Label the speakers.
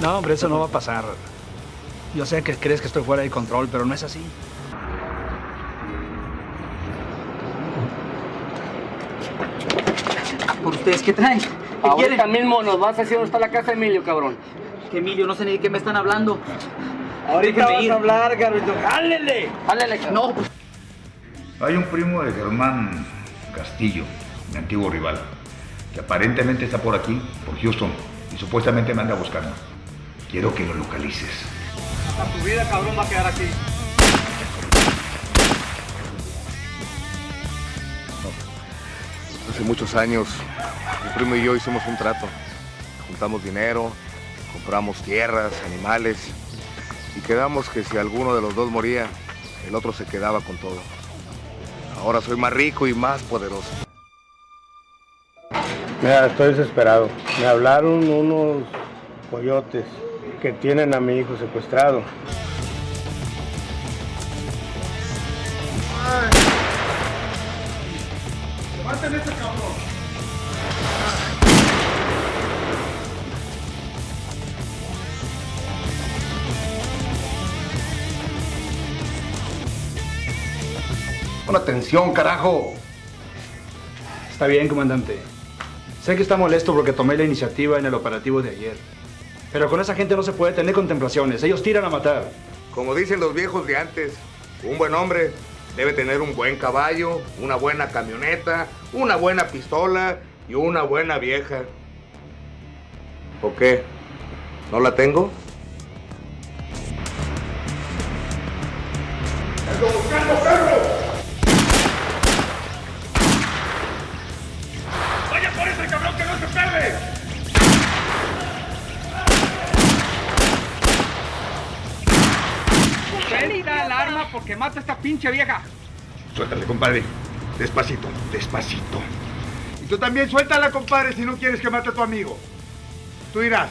Speaker 1: No, hombre, eso no va a pasar. Yo sé que crees que estoy fuera de control, pero no es así.
Speaker 2: ¿Por ustedes qué traen? ¿Qué
Speaker 3: Ahorita
Speaker 2: quieren?
Speaker 3: mismo nos vas a decir dónde está la casa de Emilio, cabrón.
Speaker 2: Que Emilio, no sé ni de qué me están hablando.
Speaker 3: Ahorita
Speaker 2: Déjenme
Speaker 3: vas
Speaker 2: ir.
Speaker 3: a hablar, Garbito. ¡Jálele! ¡Jálele!
Speaker 2: No, pues,
Speaker 4: Hay un primo de Germán Castillo, mi antiguo rival, que aparentemente está por aquí, por Houston, y supuestamente me anda buscando. Quiero que lo localices.
Speaker 3: tu vida, cabrón, va a quedar aquí.
Speaker 5: Hace muchos años, mi primo y yo hicimos un trato. Juntamos dinero, compramos tierras, animales y quedamos que si alguno de los dos moría, el otro se quedaba con todo. Ahora soy más rico y más poderoso.
Speaker 6: Mira, estoy desesperado. Me hablaron unos coyotes que tienen a mi hijo secuestrado.
Speaker 4: ¡Pon atención, carajo!
Speaker 1: Está bien, comandante. Sé que está molesto porque tomé la iniciativa en el operativo de ayer. Pero con esa gente no se puede tener contemplaciones. Ellos tiran a matar.
Speaker 5: Como dicen los viejos de antes, un buen hombre debe tener un buen caballo, una buena camioneta, una buena pistola y una buena vieja. ¿O qué? ¿No la tengo?
Speaker 3: Ven y da el arma porque mata a esta pinche vieja.
Speaker 4: Suéltale, compadre. Despacito, despacito. Y tú también suéltala, compadre, si no quieres que mate a tu amigo. Tú dirás.